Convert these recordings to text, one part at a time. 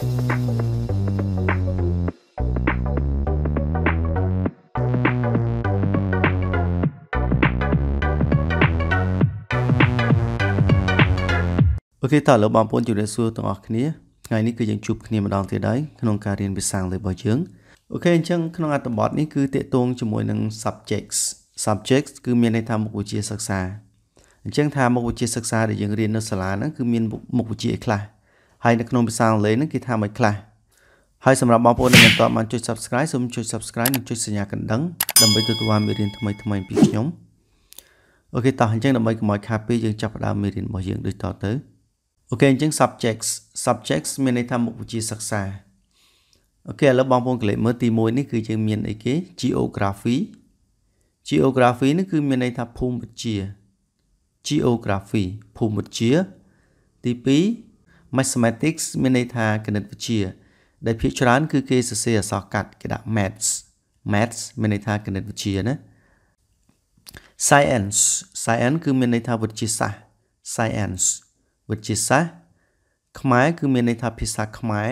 អូខេតើលោកបងប្អូនជំរាបសួរទាំងអស់គ្នាថ្ងៃនេះគឺយើងជួបគ្នាម្ដងទៀតហើយក្នុងការរៀនភាសាអង់គ្លេសរបស់យើងអូខេអញ្ចឹងក្នុងអត្ថបទនេះគឺតកតងជាមួយនឹង subjects subjects គឺមានន័យថាមុខវិជ្ជាសិក្សាអញ្ចឹងថាមុខវិជ្ជាសិក្សាដែលយើងរៀននៅសាលាហ្នឹងគឺមានមុខវិជ្ជាខ្លះ ហើយនៅក្នុងភាសាអង់គ្លេសហ្នឹងគេថាមិនខ្លះហើយសម្រាប់បងប្អូនដែលមិនទាន់បានចុច Subscribe សូមចុច Subscribe និងចុចសញ្ញាកណ្ដឹងដើម្បីទទួលបានមេរៀនថ្មីៗពីខ្ញុំ OK តោះអញ្ចឹងដើម្បីកុំឲ្យខាតពេលយើងចាប់ផ្ដើមមេរៀនរបស់យើងដូចតទៅ OK អញ្ចឹង subjects subjects មានន័យថាមុខវិជ្ជាសិក្សា OK ឥឡូវបងប្អូនក្រឡេកមើលទី1នេះគឺយើងមានអីគេ geography geography នេះគឺមានន័យថាភូមិវិទ្យា geography ភូមិវិទ្យាទី2 mathematics មានន័យថាគណិតវិទ្យាដែលភាគច្រើនគឺគេសរសេរអក្សរកាត់គេដាក់ maths maths មានន័យថាគណិតវិទ្យាណា science science គឺមានន័យថាវិទ្យាសាស្ត្រ science វិទ្យាសាស្ត្រខ្មែរគឺមានន័យថាភាសាខ្មែរ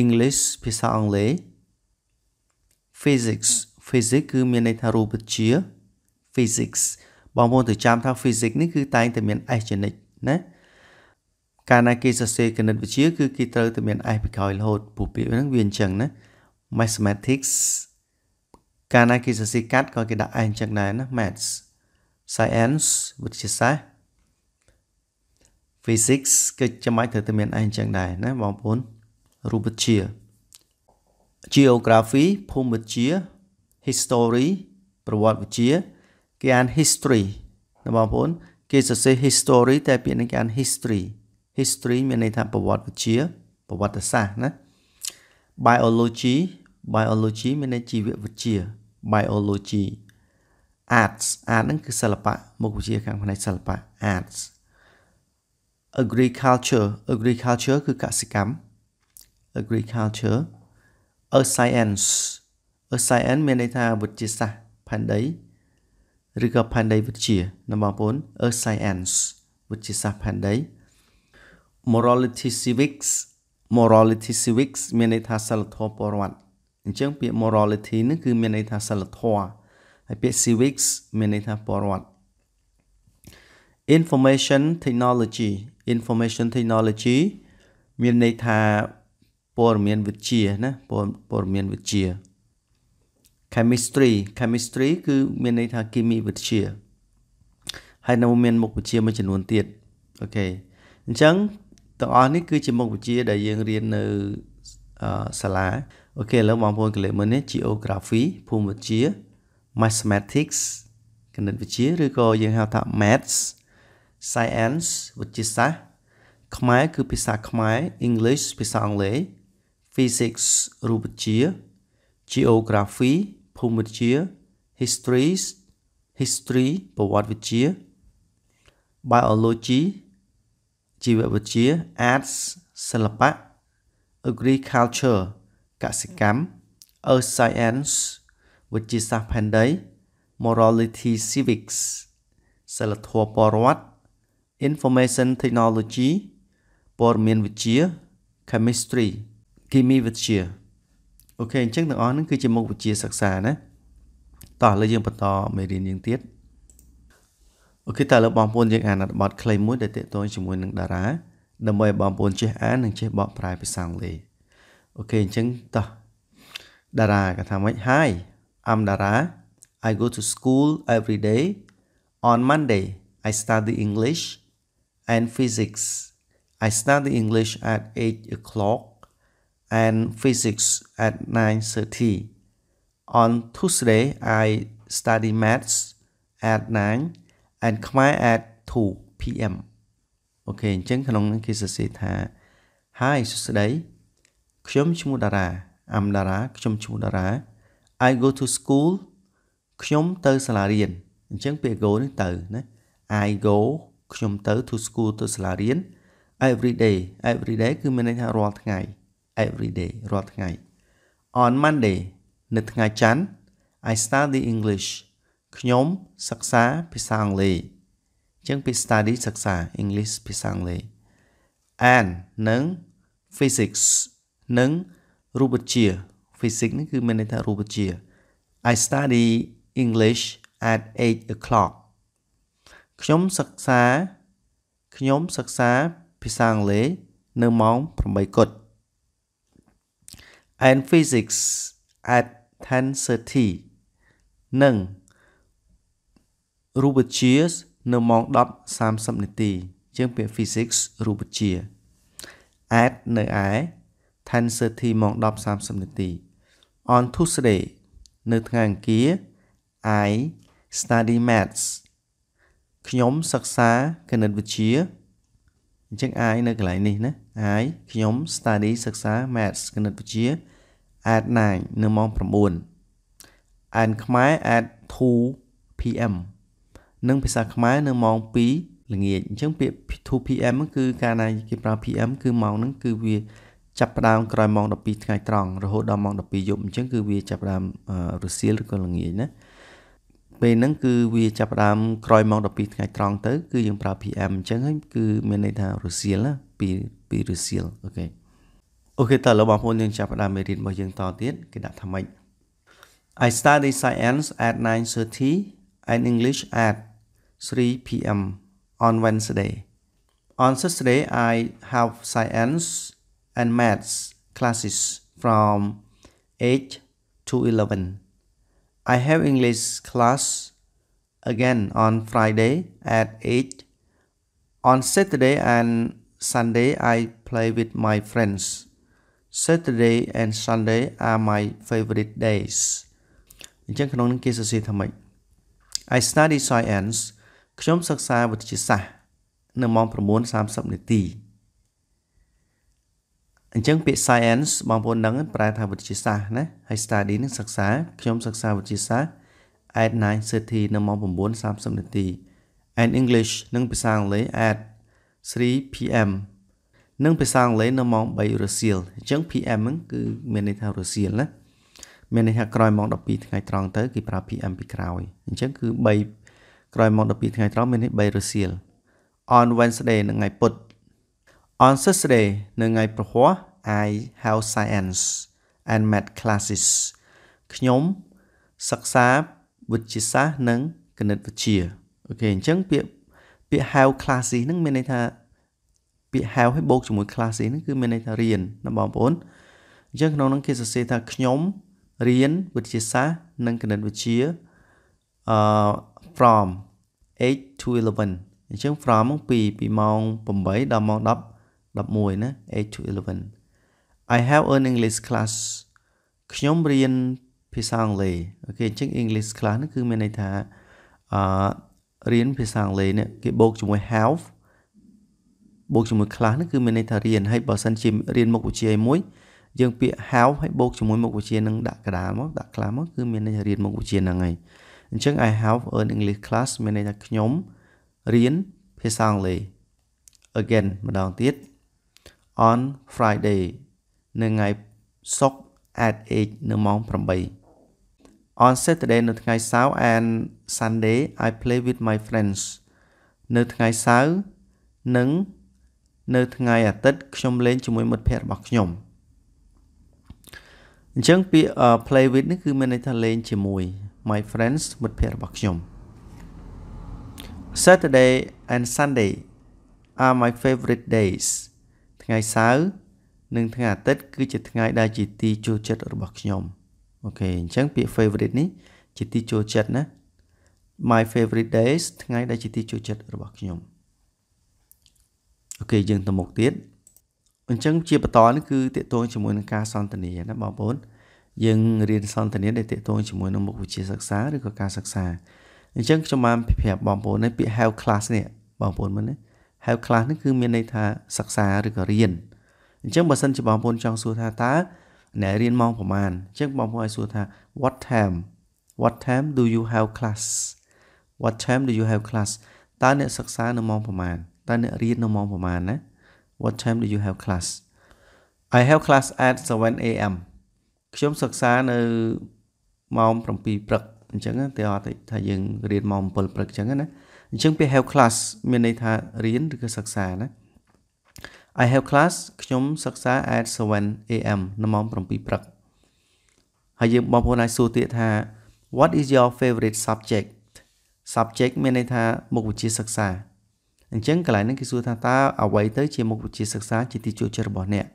English ភាសាអង់គ្លេស Physics Physics គឺមានន័យថារូបវិទ្យា Physics បងប្អូនទៅចាំថា Physics នេះគឺតែងតែមាន S ជានិច្ចណា កាលណាគេសរសេរគណិតវិទ្យាគឺគេត្រូវតែមាន S ពីក្រោយរហូតព្រោះពាក្យហ្នឹងវាអញ្ចឹងណា Mathematics កាលណាគេសរសេរកាត់ក៏គេដាក់ S អញ្ចឹងដែរណា Maths Science វិទ្យាសាស្ត្រ physics គឺចាំបាច់ត្រូវតែមានឯងចឹងដែរណាបងប្អូនរូបវិទ្យា geography ភូមិវិទ្យា history ប្រវត្តិវិទ្យាគេអាន history ណាបងប្អូនគេសរសេរ history តែពាក្យនេះគេអាន history history មានន័យថាប្រវត្តិវិទ្យាប្រវត្តិសាស្ត្រណា biology biology មានន័យជីវវិទ្យា biology arts art ហ្នឹងគឺសិល្បៈមុខវិជ្ជាខាងផ្នែកសិល្បៈ arts agriculture agriculture គឺកសិកម្ម agriculture earth science earth science មានន័យថាវិទ្យាសាស្ត្រផែនដីឬក៏ផែនដីវិទ្យាណាបងប្អូន earth science វិទ្យាសាស្ត្រផែនដី morality civics morality civics មានន័យថាសិលធម៌ពលរដ្ឋអញ្ចឹងពាក្យ morality នេះគឺមានន័យថាសិលធម៌ហើយពាក្យ civics មានន័យថាពលរដ្ឋ information technology information technology មានន័យថាព័ត៌មានវិទ្យាណាព័ត៌មានវិទ្យា chemistry chemistry គឺមានន័យថាគីមីវិទ្យាហើយនៅមានមុខវិជ្ជាមួយចំនួនទៀតអូខេអញ្ចឹង ទាំងអស់នេះគឺជាមុខវិជ្ជាដែលយើងរៀននៅសាលាអូខេឥឡូវបងប្អូនកលេចមើលនេះ geography ភូមិវិទ្យា mathematics គណិតវិទ្យាឬក៏យើងហៅថា maths science វិទ្យាសាស្ត្រខ្មែរគឺភាសាខ្មែរ English ភាសាអង់គ្លេស physics រូបវិទ្យា geography ភូមិវិទ្យា history history ប្រវត្តិវិទ្យា biology ជីវវិទ្យា arts សិល្បៈ agriculture កសិកម្ម earth science វិទ្យាសាស្ត្រផែនដី morality civics សិលធម៌ពលរដ្ឋ information technology ព័ត៌មានវិទ្យា chemistry គីមីវិទ្យាអូខេអញ្ចឹងទាំងអស់ហ្នឹងគឺជាមុខវិជ្ជាសិក្សាណាតោះឥឡូវយើងបន្តមេរៀនយើងទៀត អូខេតើឥឡូវបងប្អូនយើងអានអត្ថបទខ្លីមួយដែលទាក់ទងជាមួយនឹងតារាដើម្បីឲ្យបងប្អូនចេះអាននិងចេះបកប្រែភាសាអង់គ្លេសអូខេអញ្ចឹងតោះតារាគាត់ថាម៉េច Hi I'm Dara I go to school every day on Monday I study English and physics. I study English at 8 o'clock and physics at 9.30. On Tuesday, I study maths at 9 and Khmer at 2 p.m. អូខេអញ្ចឹងក្នុងនេះគេសរសេរថា Hi សួស្តីខ្ញុំឈ្មោះតារា I'm Dara ខ្ញុំឈ្មោះតារា I go to school ខ្ញុំទៅសាលារៀនអញ្ចឹងពាក្យ go នេះទៅណា I go ខ្ញុំទៅ to school ទៅសាលារៀន every day every day គឺមានន័យថារាល់ថ្ងៃ every day រាល់ថ្ងៃ on monday នៅថ្ងៃច័ន្ទ i study english ខ្ញុំសិក្សាភាសាអង់គ្លេសអញ្ចឹងពាក្យ study សិក្សា english ភាសាអង់គ្លេស and និង physics និងរូបវិទ្យា physics នេះគឺមានន័យថារូបវិទ្យា I study English at 8 o'clock ខ្ញុំសិក្សាខ្ញុំសិក្សាភាសាអង់គ្លេសនៅម៉ោង8កុដ and physics at 10:30និង រូបវិទ្យានៅម៉ោង10:30នាទីជាងពាក្យ physics រូបវិទ្យា at នៅឯ10:30ម៉ោង10:30នាទី on Tuesday នៅថ្ងៃអង្គារ I study maths ខ្ញុំសិក្សាគណិតវិទ្យាអញ្ចឹង I នៅកន្លែងនេះណា I ខ្ញុំ study សិក្សា maths គណិតវិទ្យា at 9នៅម៉ោង9 and ខ្មែរ at 2 pm និងភាសាខ្មែរនៅម៉ោង2ល្ងាចអញ្ចឹងពាក្យ 2 pm គឺកាលណាគេប្រើ pm គឺម៉ោងហ្នឹងគឺវាចាប់ផ្ដើមក្រោយម៉ោង12ថ្ងៃត្រង់រហូតដល់ម៉ោង12យប់អញ្ចឹងគឺវាចាប់ផ្ដើមរសៀលឬក៏ល្ងាចណាពេលហ្នឹងគឺវាចាប់ផ្ដើមក្រោយម៉ោង12ថ្ងៃត្រង់ទៅគឺយើងប្រើ PM អញ្ចឹងហើយគឺមានន័យថារសៀលណាពីពីរសៀលអូខេអូខេតើលោកបងប្អូនយើងចាប់ផ្ដើមមេរៀនរបស់យើងតទៀតគេដាក់ថាម៉េច I study science at 9:30 and English at 3 p.m. on Wednesday. On Saturday I have science and maths classes from 8 to 11. I have English class again on Friday at 8. On Saturday and Sunday I play with my friends. Saturday and Sunday are my favorite days. អញ្ចឹងក្នុងនេះគេសរសេរថាម៉េច I study science ខ្ញុំសិក្សាវិទ្យាសាស្ត្រនៅម៉ោង9:30នាទីអញ្ចឹងពាក្យ science បងប្អូនដឹងប្រែថាវិទ្យាសាស្ត្រណាហើយ study នឹងសិក្សាខ្ញុំសិក្សាវិទ្យាសាស្ត្រ at 9:30នៅម៉ោង9:30នាទី and English និងភាសាអង់គ្លេស at 3 pm និងភាសាអង់គ្លេសនៅម៉ោង3រសៀលអញ្ចឹង PM ហ្នឹងគឺមានន័យថារសៀលណាមានន័យថាក្រោយម៉ោង12ថ្ងៃត្រង់ទៅគេប្រើ PM ពីក្រោយអញ្ចឹងគឺ3 ក្រោយម៉ោង12ថ្ងៃត្រង់មានន័យ3រសៀល on Wednesday នៅថ្ងៃពុធ On Thursday នៅថ្ងៃប្រហ័ស I have science and math classes ខ្ញុំសិក្សាវិទ្យាសាស្ត្រនិងគណិតវិទ្យាអូខេអញ្ចឹងពាក្យពាក្យ have classes ហ្នឹងមានន័យថាពាក្យ have ឲ្យបូកជាមួយ classes ហ្នឹងគឺមានន័យថារៀនណាបងប្អូនអញ្ចឹងក្នុងហ្នឹងគេសរសេរថាខ្ញុំរៀនវិទ្យាសាស្ត្រនិងគណិតវិទ្យាអឺ from 8 to 11អញ្ចឹង from ពីពីម៉ោង8ដល់ម៉ោង10 11ណា8 to 11 I have an English class ខ្ញុំរៀនភាសាអង់គ្លេសអូខេអញ្ចឹង English class នេះគឺមានន័យថាអឺរៀនភាសាអង់គ្លេសនេះគេបូកជាមួយ have បូកជាមួយ class នេះគឺមានន័យថារៀនហើយបើសិនជារៀនមុខវិជ្ជាមួយយើងពាក្យ have ហើយបូកជាមួយមុខវិជ្ជានឹងដាក់កដាលមកដាក់ class មកគឺមានន័យថារៀនមុខវិជ្ជាហ្នឹងហើយ អញ្ចឹង I have an English class មានន័យថាខ្ញុំរៀនភាសាអង់គ្លេស again ម្ដងទៀត on Friday នៅថ្ងៃសុក្រ at 8នៅម៉ោង8 On Saturday នៅថ្ងៃសៅរ៍ and Sunday I play with my friends នៅថ្ងៃសៅរ៍និងនៅថ្ងៃអាទិត្យខ្ញុំលេងជាមួយមិត្តភ័ក្តិរបស់ខ្ញុំអញ្ចឹងពាក្យ play with នេះគឺមានន័យថាលេងជាមួយ my friends មិត្តភ័ក្តិរបស់ខ្ញុំ Saturday and Sunday are my favorite days ថ្ងៃសៅរ៍និងថ្ងៃអាទិត្យគឺជាថ្ងៃដែលជាទីចូលចិត្តរបស់ខ្ញុំអូខេអញ្ចឹងពាក្យ favorite នេះជាទីចូលចិត្តណា my favorite days ថ្ងៃដែលជាទីចូលចិត្តរបស់ខ្ញុំអូខេយើងទៅមុខទៀតអញ្ចឹងជាបន្តនេះគឺតកតងជាមួយនឹងការសន្ទនាណាបងប្អូន យើងរៀនសន្ទនាដែលតកតងជាមួយនឹងមុខវិជ្ជាសិក្សាឬក៏ការសិក្សាអញ្ចឹងខ្ញុំបានប្រាប់បងប្អូននេះពាក្យ have class នេះបងប្អូនមើលណា have class នេះគឺមានន័យថាសិក្សាឬក៏រៀនអញ្ចឹងបើសិនជាបងប្អូនចង់សួរថាតើអ្នករៀនម៉ោងប្រហែលអញ្ចឹងបងប្អូនឲ្យសួរថា what time what time do you have class what time do you have class តើអ្នកសិក្សានៅម៉ោងប្រហែលតើអ្នករៀននៅម៉ោងប្រហែលណា what time do you have class I have class at 7 am ខ្ញុំសិក្សានៅម៉ោង7ព្រឹកអញ្ចឹងតែអត់ថាយើងរៀនម៉ោង7ព្រឹកអញ្ចឹងណាអញ្ចឹងពេល have class មានន័យថារៀនឬក៏សិក្សាណា I have class ខ្ញុំសិក្សា at 7 am នៅម៉ោង7ព្រឹកហើយយើងបងប្អូនអាចសួរទៀតថា what is your favorite subject subject មានន័យថាមុខវិជ្ជាសិក្សាអញ្ចឹងកន្លែងនេះគេសួរថាតើអ្វីទៅជាមុខវិជ្ជាសិក្សាជាទីចូលចិត្តរបស់អ្នក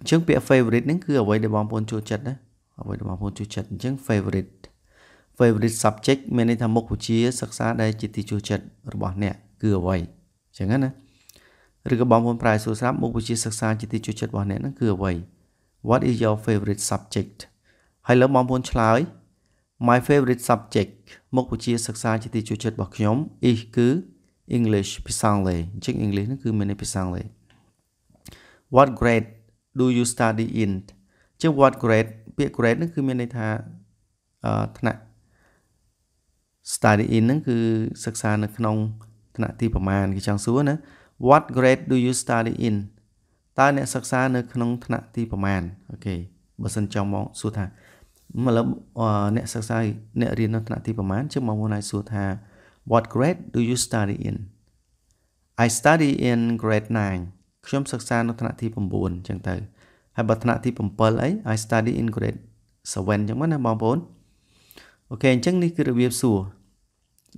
អញ្ចឹងពាក្យ favorite នេះគឺអ្វីដែលបងប្អូនចូលចិត្តណាអ្វីដែលបងប្អូនចូលចិត្តអញ្ចឹង favorite favorite subject មានន័យថាមុខវិជ្ជាសិក្សាដែលជាទីចូលចិត្តរបស់អ្នកគឺអ្វីអញ្ចឹងណាឬក៏បងប្អូនប្រែសួរស្រាប់មុខវិជ្ជាសិក្សាជាទីចូលចិត្តរបស់អ្នកហ្នឹងគឺអ្វី What is your favorite subject ហើយលើបងប្អូនឆ្លើយ My favorite subject មុខវិជ្ជាសិក្សាជាទីចូលចិត្តរបស់ខ្ញុំ is គឺ English ភាសាអង់គ្លេសអញ្ចឹង English ហ្នឹងគឺមានន័យភាសាអង់គ្លេស What grade do you study in អញ្ចឹង what grade ពាក្យ grade ហ្នឹងគឺមានន័យថាអឺថ្នាក់ study in ហ្នឹងគឺសិក្សានៅក្នុងថ្នាក់ទីប្រមាណគេចង់សួរណា What grade do you study in តើអ្នកសិក្សានៅក្នុងថ្នាក់ទីប្រមាណអូខេបើសិនចង់មកសួរថាមកលើអ្នកសិក្សាអ្នករៀននៅថ្នាក់ទីប្រមាណជាងមកមុនឲ្យសួរថា What grade do you study in I study in grade 9 ខ្ញុំសិក្សានៅថ្នាក់ទី9អញ្ចឹងទៅហើយបើថ្នាក់ទី7អី I study in grade 7អញ្ចឹងណាបងប្អូនអូខេអញ្ចឹងនេះគឺរបៀបសួរ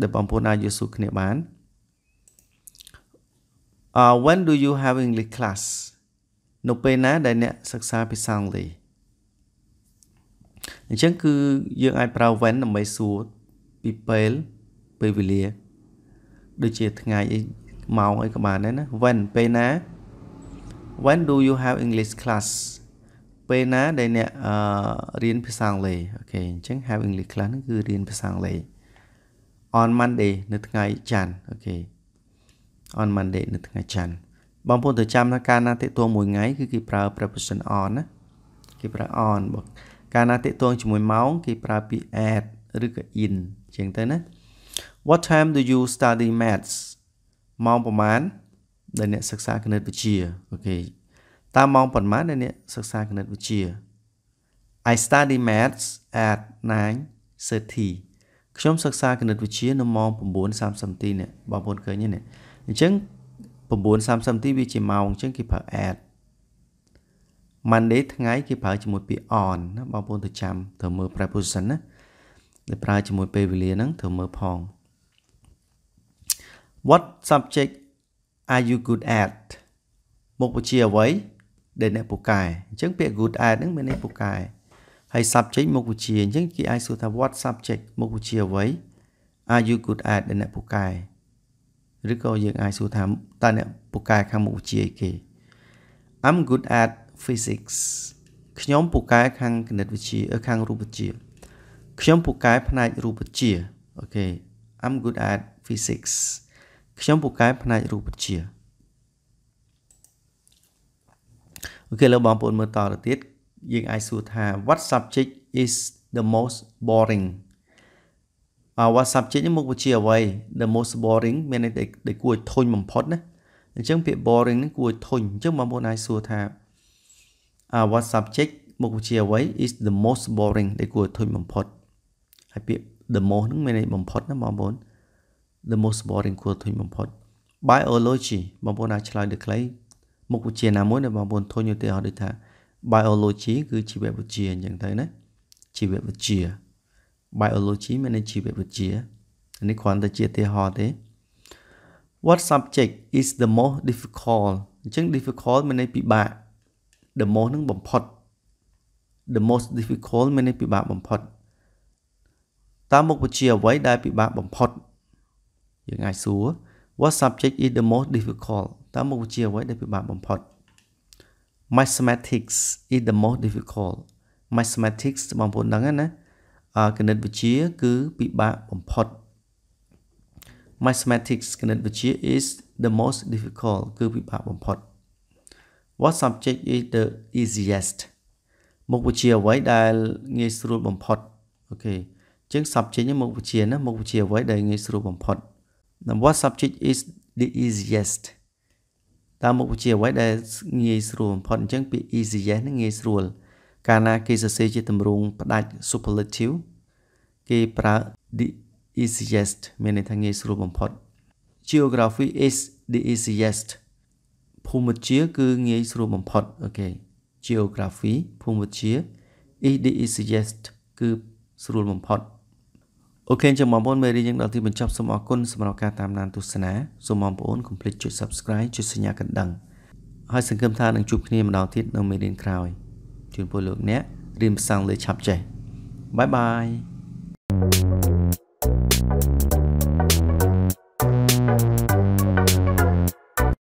ដែលបងប្អូនអាចយកសួរគ្នាបាន uh when do you have english class នៅពេលណាដែលអ្នកសិក្សាភាសាអង់គ្លេសអញ្ចឹងគឺយើងអាចប្រើ when ដើម្បីសួរពីពេលពេលវេលា ដូចជាថ្ងៃអីម៉ោងអីក៏បានដែរណា when ពេលណា when do you have english class ពេលណាដែលអ្នកអឺរៀនភាសាអង់គ្លេសអូខេអញ្ចឹង have english class ហ្នឹងគឺរៀនភាសាអង់គ្លេស on monday នៅថ្ងៃច័ន្ទអូខេ on monday នៅថ្ងៃច័ន្ទបងប្អូនទៅចាំថាកាលណាតេតួមួយថ្ងៃគឺគេប្រើ preposition on ណាគេប្រើ on បើកាលណាតេតួជាមួយម៉ោងគេប្រើពាក្យ at ឬក៏ in អញ្ចឹងទៅណា What time do you study maths ម៉ោងប្រហែល ដែលអ្នកសិក្សាគណិតវិទ្យាអូខេតើម៉ោងប៉ុន្មានដែលអ្នកសិក្សាគណិតវិទ្យា I study maths at 9:30ខ្ញុំសិក្សាគណិតវិទ្យានៅម៉ោង9:30នាទីនេះបងប្អូនឃើញទេនេះអញ្ចឹង9:30នាទីវាជាម៉ោងអញ្ចឹងគេប្រើ at Monday ថ្ងៃគេប្រើជាមួយពាក្យ on ណាបងប្អូនទៅចាំត្រូវមើល preposition ណាដែលប្រើជាមួយពេលវេលាហ្នឹងត្រូវមើលផង What subject are you good at មុខវិជ្ជាអ្វីដែលអ្នកពូកែអញ្ចឹងពាក្យ good at ហ្នឹងមានន័យពូកែហើយ subject មុខវិជ្ជាអញ្ចឹងគេអាចសួរថា what subject មុខវិជ្ជាអ្វី are you good at ដែលអ្នកពូកែឬក៏យើងអាចសួរថាតើអ្នកពូកែខាងមុខវិជ្ជាអីគេ I'm good at physics ខ្ញុំពូកែខាងគណិតវិទ្យាខាងរូបវិទ្យាខ្ញុំពូកែផ្នែករូបវិទ្យាអូខេ I'm good at physics ខ្ញុំពូកែផ្នែករូបវិទ្យាអូខេលើបងប្អូនមើលតទៅទៀតយើងអាចសួរថា what subject is the most boring អ what subject នេះមុខវិជ្ជាអ្វី the most boring មានន័យដែលគួរឲ្យធុញបំផុតណាអញ្ចឹងពាក្យ boring នេះគួរឲ្យធុញអញ្ចឹងបងប្អូនអាចសួរថា what subject មុខវិជ្ជាអ្វី is the most boring ដែលគួរឲ្យធុញបំផុតហើយពាក្យ the most ហ្នឹងមានន័យបំផុតណាបងប្អូន the most boring គួរធុញបំផុត biology បងប្អូនអាចឆ្លើយដូចខ្លីមុខវិជ្ជាណាមួយដែលបងប្អូនធុញឧទាហរណ៍ដូចថា biology គឺជីវវិទ្យាអញ្ចឹងទៅណាជីវវិទ្យា biology មានន័យជីវវិទ្យានេះគ្រាន់តែជាឧទាហរណ៍ទេ What subject is the most difficult អញ្ចឹង difficult មានន័យពិបាក the most នឹងបំផុត the most difficult មានន័យពិបាកបំផុតតើមុខវិជ្ជាអ្វីដែលពិបាកបំផុត យើងអាចសួរ What subject is the most difficult តើមុខវិជ្ជាអ្វីដែលពិបាកបំផុត Mathematics is the most difficult Mathematics បងប្អូនដឹងណាគណិតវិទ្យាគឺពិបាកបំផុត Mathematics គណិតវិទ្យា is the most difficult គឺពិបាកបំផុត What subject is the easiest មុខវិជ្ជាអ្វីដែលងាយស្រួលបំផុតអូខេអញ្ចឹង subject នេះមុខវិជ្ជាណាមុខវិជ្ជាអ្វីដែលងាយស្រួលបំផុត What subject is the easiest តើមុខវិជ្ជាអ្វីដែលងាយស្រួលបំផុតអញ្ចឹងពាក្យ easiest ហ្នឹងងាយស្រួល កាលណាគេសរសេរជាទម្រង់ផ្ដាច់ superlative គេប្រើ the easiest មានន័យថាងាយស្រួលបំផុត geography is the easiest ភូមិវិទ្យាគឺងាយស្រួលបំផុតអូខេ geography ភូមិវិទ្យា is the easiest គឺស្រួលបំផុត OK អញ្ចឹងបងប្អូនមេរៀនយើងដល់ទីបញ្ចប់សូមអរគុណសម្រាប់ការតាមដានទស្សនាសូមបងប្អូនកុំភ្លេចចុច Subscribe ចុចសញ្ញាកណ្ដឹងហើយសង្ឃឹមថានឹងជួបគ្នាម្ដងទៀតនៅមេរៀនក្រោយជូនពរលោកអ្នករៀនភាសាអង់គ្លេសឆាប់ចេះបាយបាយ thank you